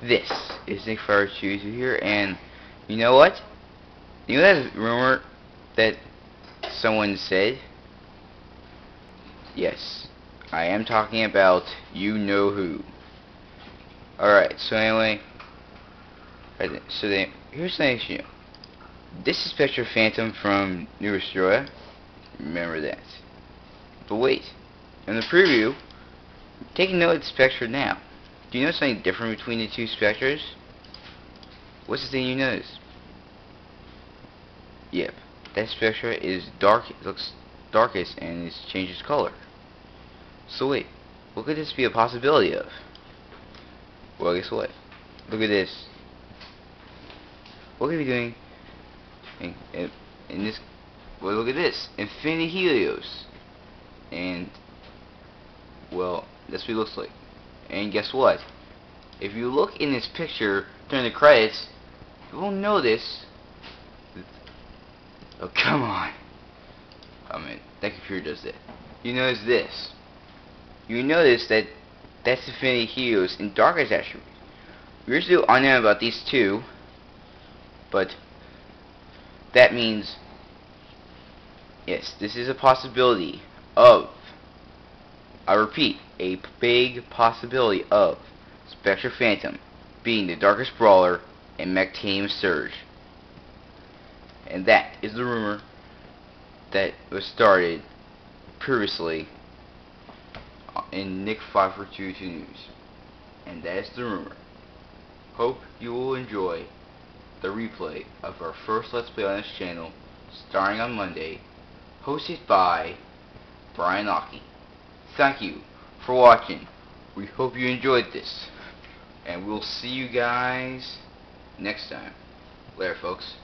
This is Nick Fire Choosy here, and you know what? You know that rumor that someone said? Yes, I am talking about you know who. Alright, so anyway, so then, here's the next. This is Spectra Phantom from New Vestroia. Remember that. But wait, in the preview, take note of Spectra now. Do you notice anything different between the two Spectras? What's the thing you notice? Yep, that Spectra is dark, looks darkest and it changes color. So wait, what could this be a possibility of? Well, guess what? Look at this. What could we be doing in, in, in this? Well, look at this. Infinity Helios. And, well, that's what it looks like. And guess what? If you look in this picture during the credits, you will notice. Oh, come on. Oh, I mean, that computer does that. You notice this. You notice that that's Infinity Helios in Darkus Attribute. We're still unknown about these two, but that means, yes, this is a possibility of I repeat, a big possibility of Spectra Phantom being the Darkus Brawler in Mechtanium Surge. And that is the rumor that was started previously in Nick 542 News. And that is the rumor. Hope you will enjoy the replay of our first Let's Play on this channel, starting on Monday, hosted by Brian Aki. Thank you for watching. We hope you enjoyed this. And we'll see you guys next time. Later, folks.